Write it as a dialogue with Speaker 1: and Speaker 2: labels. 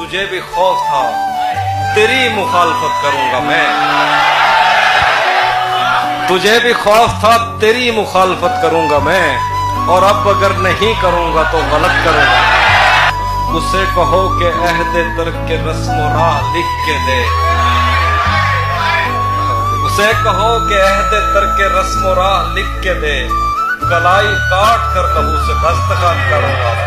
Speaker 1: तुझे भी खौफ था। तेरी मुखालफत करूँगा मैं। तुझे भी खौफ था, तेरी मुखालफत करूँगा मैं। और अब अगर नहीं करूँगा तो गलत करूँगा। उसे कहो कि अहद तर के रस्म राह लिख के दे। उसे कहो कि अहद तर के रस्म राह लिख के दे। कलाई काट कर लहू से दस्तखत करूँगा।